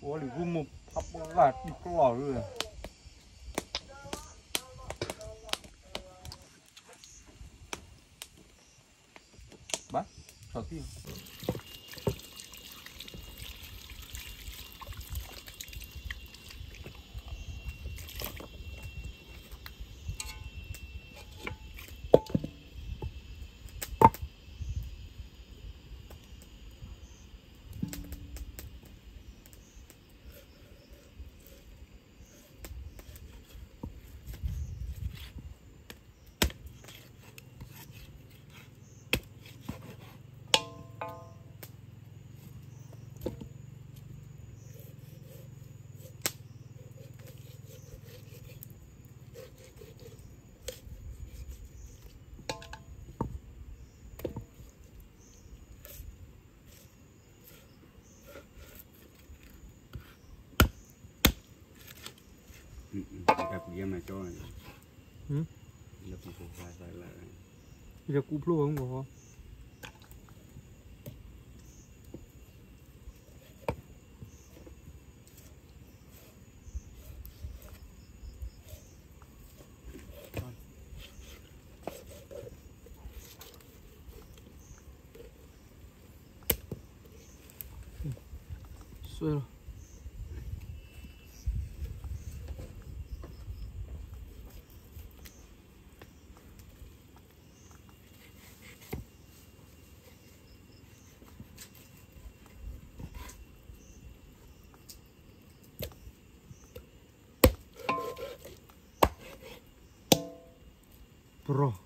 我里头么怕不干，你可老热。吧，小弟。Gặp game mà cho Ừ. gặp vài vài là Bây giờ cụ không có roh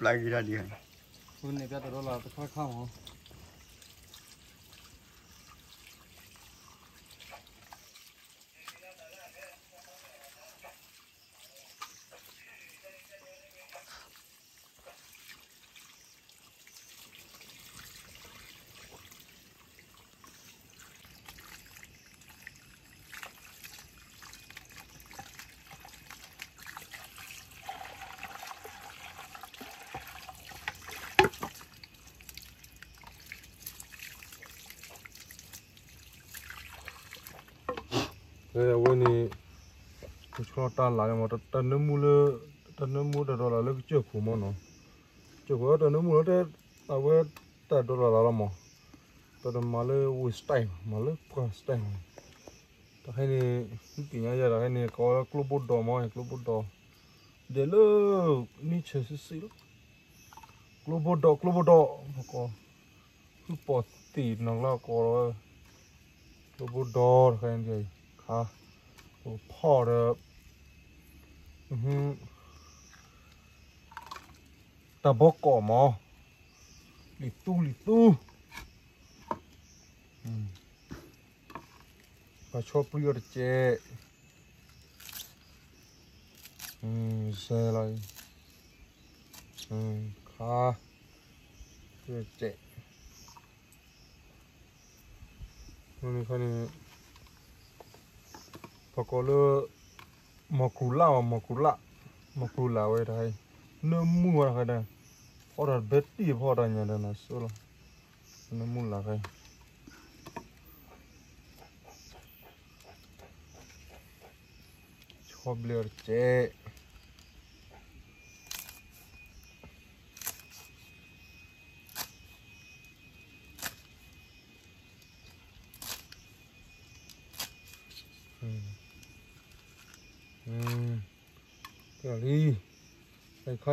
ply गिरा दिया है। सुनने का तो रोला तो खा खाऊं Đây là quên thì cho ta lại mà ta ta nó mua lơ ta nó mua đó là lấy cái chiếc khổ mà nó. Chiếc khổ ta nó mua đó ta với ta đó là là mà. Ta đó mà lơ with style, mà lơ qua style. Ta hay nè, cái nhá giờ hay nè, có club bút đồ mà club bút đồ để lơ ni chơi xí xí club bút đồ club bút đồ mà có club bọt tì nó là có club bút đồ hay gì ha 我泡的，嗯哼，大包搞嘛，里肚里肚，嗯，把炒不要的接，嗯，下来，嗯，卡，这接，你看你。 phải có lơ mò cú lao mò cú lạ mò cú lao ấy đây nó mua là cái này họ đã biết đi họ đã nhận đây là số là nó mua là cái cho bia chế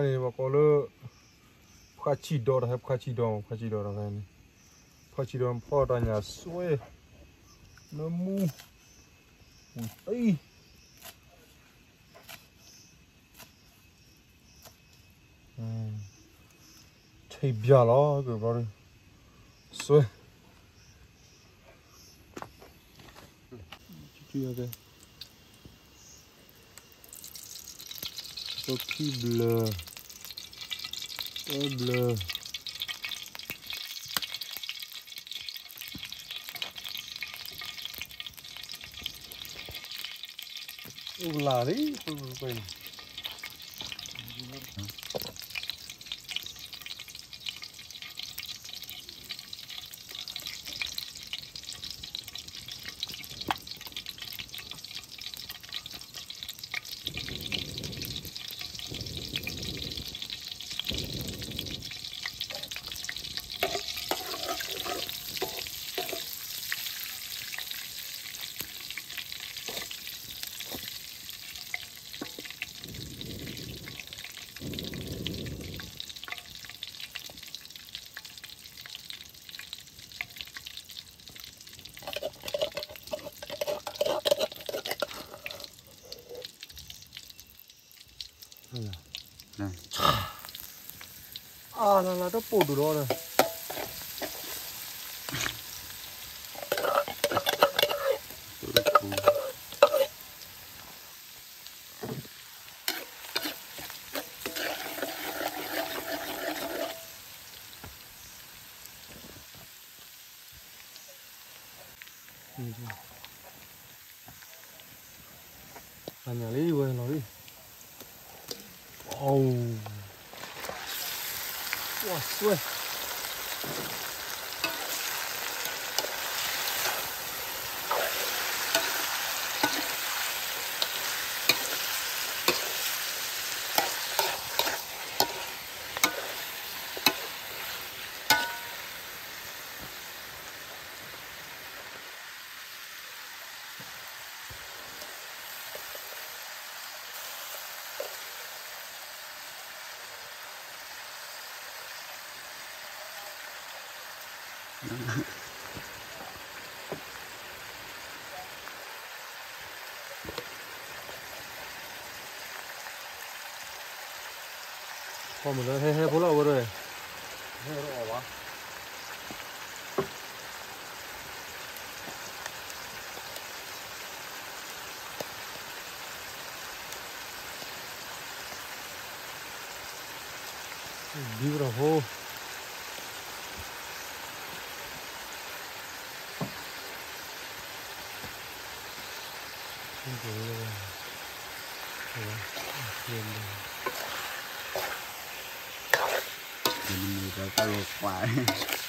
နေမကောလို့ဖာချီဒေါ်ဟပ်ဖာချီဒေါ်ဖာချီဒေါ်ရယ်ဖာချီဒေါ်ဖော်တညာဆွေနမူအေးထိပ်ပြလာကဘာလဲဆွဲကြည့်ရတယ် so bleu Oh bleu. Oeh, laat die. À là là đã bột đủ đó rồi. tôi nhà lấy nó đi. Oh. 哇塞 꼬물을 해해 보라 그래. 해로 와봐 미우라고 Rồi, thêm rồi. Mình mình có cái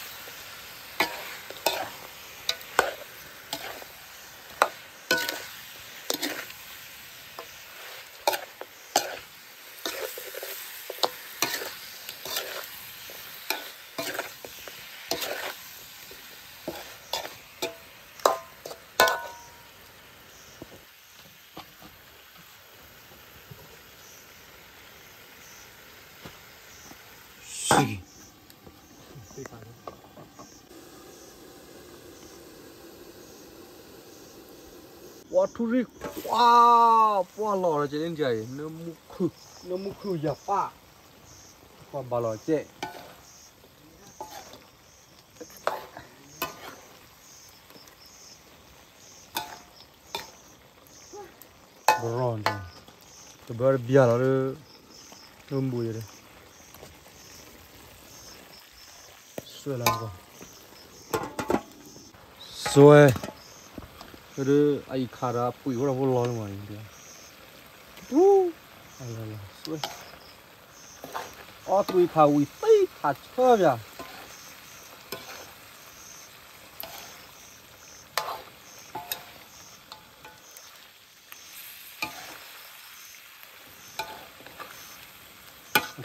quá thú ri quá quá lò là chạy lên chạy nó mu khử, nó mu khử giả pa quá bà lò chè Bron rồi. Tôi bơ bia là nó nó mùi rồi. Xuôi làm rồi. Xuôi. 르 아이 가라 뿌이오라 볼라는 말인데 우 알랄라 쏘이 어 뿌이 파 우이 뿌이 파 쳐야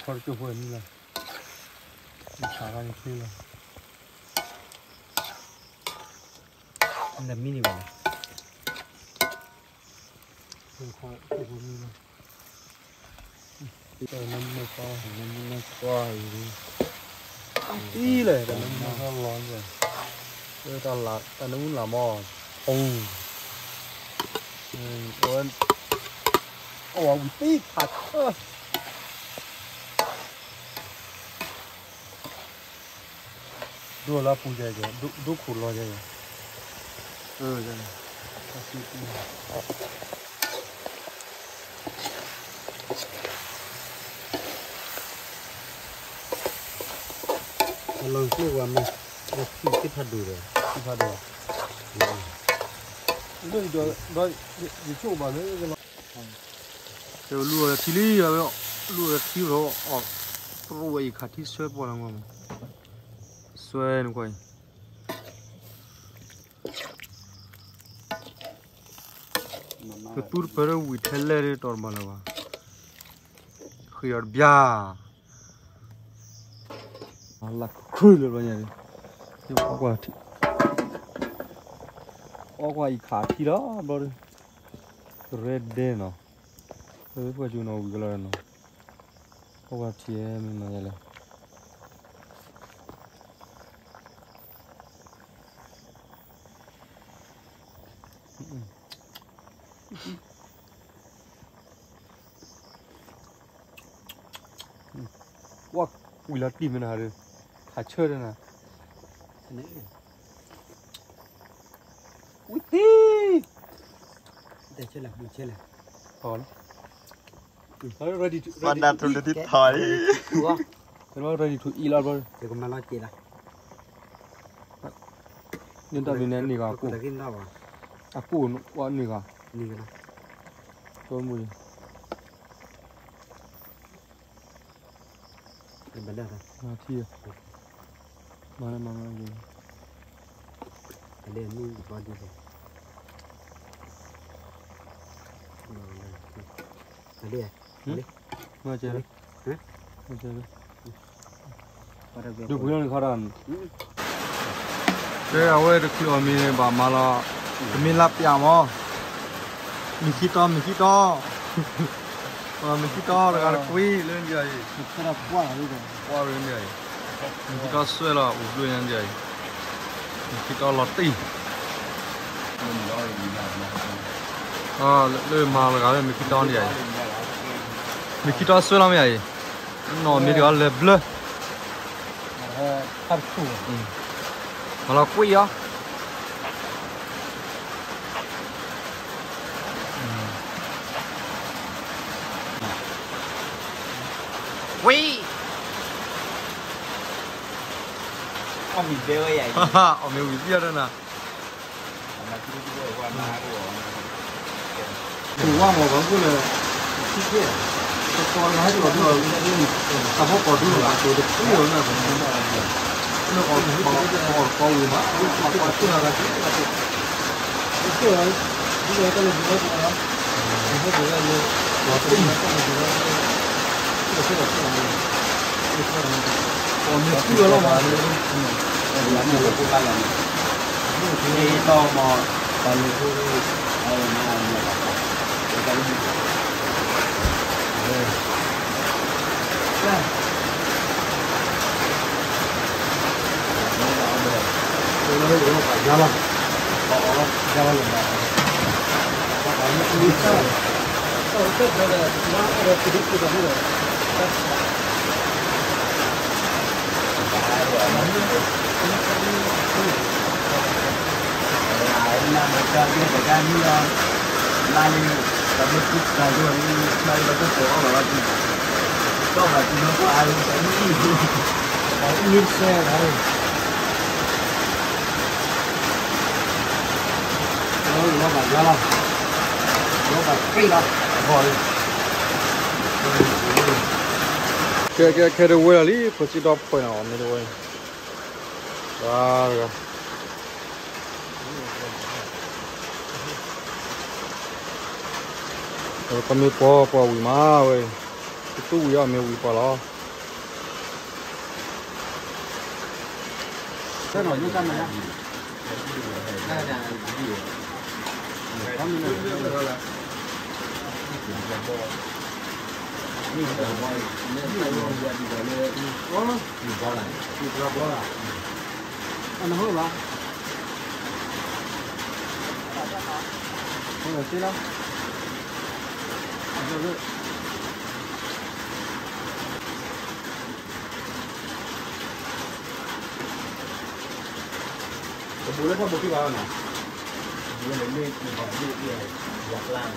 저렇게 보입니다 잘하는 큰일 나 근데 미니 보네 คืตัน้ำะตันไม่ก็เห็นมันไม่ก็อยู่ดีเลยแต่มันก็ร้อนเลยเออตอนละตอนนู้นละมอโอ้เออโอ้โหตีผัดเออดูแลปูใจเจ้ดูดูขุดรอใจเออจ้ะ mình một khi cái thật đủ rồi đi vào được đừng cho đây đi chỗ mà nữa cái nó rồi lùa là thili rồi lùa là thiếu rồi ờ rồi khát thì sweat bỏ làm không sweat quay cái tour पर हुई ठेले रे टोर मालवा खियार ब्या Allah khui le rồi nhỉ nhưng có quả thì có quả ý khá thì đó bro red day nó rồi quả chú nó bị cái nó có quả thì em nó vậy là wow ui là tìm nào được khá chơi đây nè ui tí để 닥쳐 되나? ui 우띠. để chơi là mình chơi là còn. Rồi rồi đi con đã thử được thịt thỏi rồi rồi đi thử y lo rồi để con mà lo chị là. Nhưng tao vì nè, nỉ gà cụ à? Cụ nó quá nỉ gà. Nỉ gà thôi mùi. Mình bán được rồi. À thiệt မမမကြီးအလဲမူပါဒီတော့အလဲဟင်မကျလေဟင်မကျလေတို့ဘုရားခါရန်ကျေအဝဲတခုအမင်းပါမလားသမင်းလပြမောမိခိတော်မိခိတော်အာမိခိတော်ကကွေးလင်းကြရေးခါရပွားလို့ပွားရင်းကြရေး vậy mình khi to xuôi là ụp lên như vậy mình khi to lọt tì à lên mà là cái mình khi to như vậy. Mình khi to xuôi lắm vậy. Nó mình được là bleu hạt củ mà là quý á. Quý. ông bị bêu vậy haha ở miền Việt Nam đó nè củ hoa màu vẫn cứ là chi tiết con nói được rồi ta có còn được là tôi được cũng nhiều là nó còn còn còn còn gì mà còn còn chưa là cái cái tôi làm gì đó đó tôi thấy là nó nó tôi nó có gì đó cái cái đó còn nhiều chưa lắm mà làm nhiều cũng là làm cái to mà còn nhiều cái làm nhiều cái nó hơi phải ra lắm, có ra xe đấy. Nó nó bảo ra đâu. Nó bảo cây đâu. Rồi cái cái cái đồ quay lý phải chỉ đọc phải nào mấy đồ quay đó rồi rồi còn mấy po po quỳ má cái tu quỳ à mấy quỳ po lo Cái nồi như canh này. Đây là gì? Anh hứa ba. Không được tí đâu. Anh hứa. bố lấy theo một cái vào Bữa này lên thì họ đi đi giặt làm.